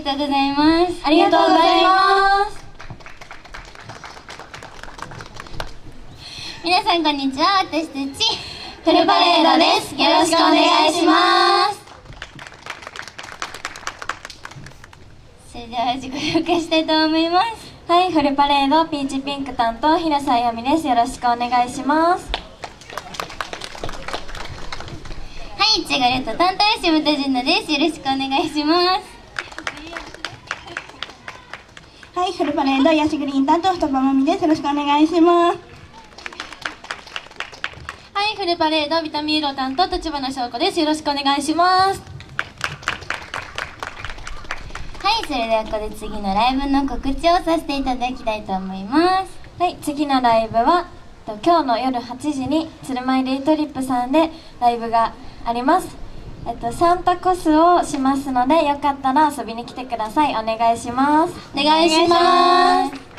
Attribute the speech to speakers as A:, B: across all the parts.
A: りがとうございます。
B: ありがとうございます
A: 皆さんこんにちは。私たち、フルパレードです。よろしくお願いします。それでは自己紹介したいと思います。
B: はいフルパレードピーチピンク担当平沢由美ですよろしくお願いします
A: はい、チェガレット担当、吉本純奈です。よろしくお願いします。
C: はい、フルパレード、ヤシグリーン担当、太葉まみです。よろしくお願いします。
B: はいフルパレードビタミン色担当立花翔子ですよろしくお願いします
A: はい、それではここで次のライブの告知をさせていただきたいと思います。
B: はい次のライブはと今日の夜8時に鶴舞レイトリップさんでライブがありますえっと、サンタコスをしますのでよかったら遊びに来てくださいお願いします
A: お願いします。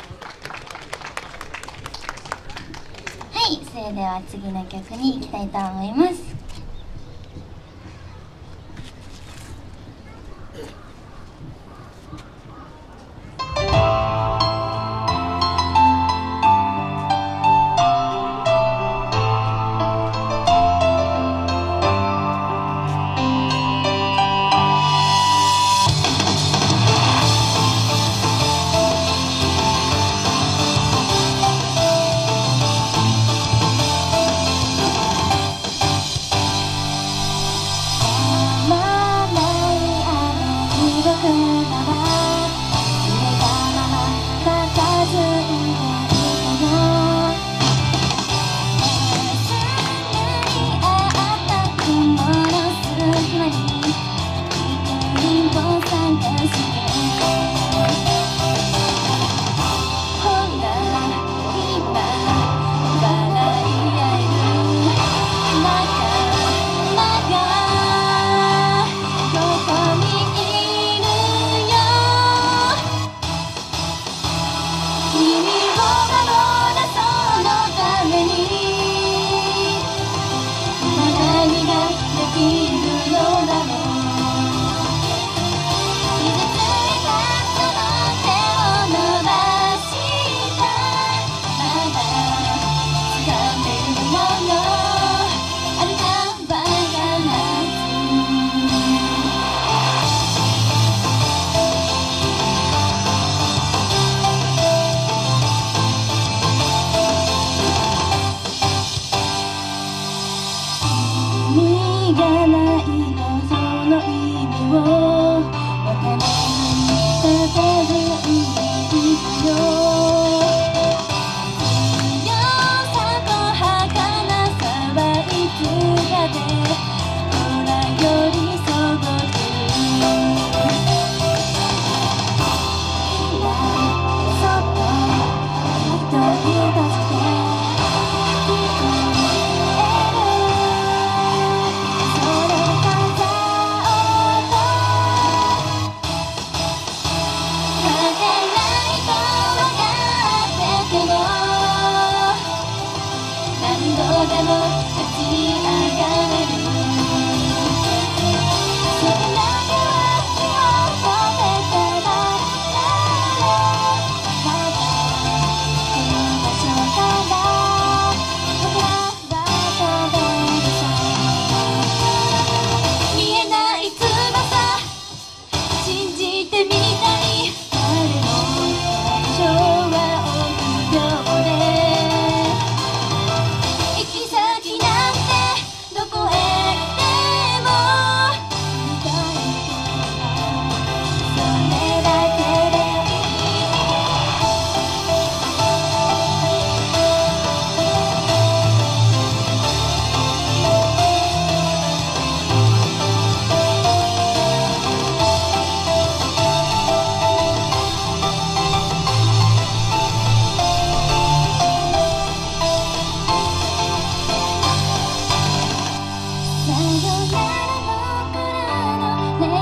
A: はい、それでは次の曲に行きたいと思います。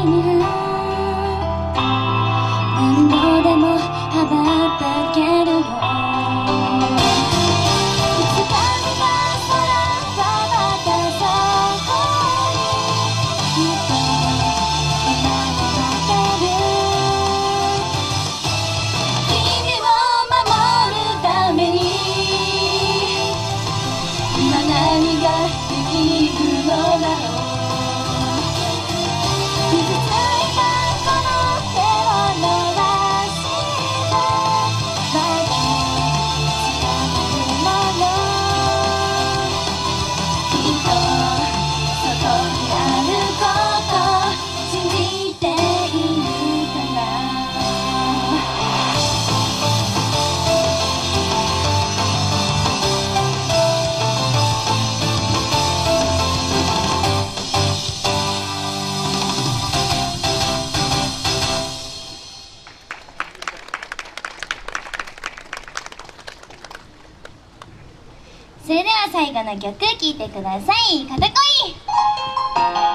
A: 何度でも羽ばたけるよの曲聴いてください。かたこい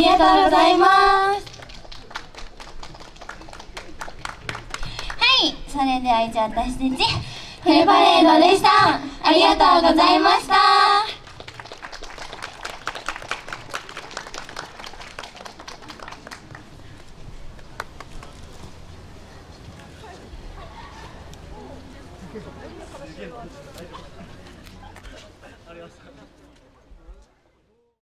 A: ありがとうございます。
B: はいそれでは以上私たちフルパレードでした。ありがとうございました。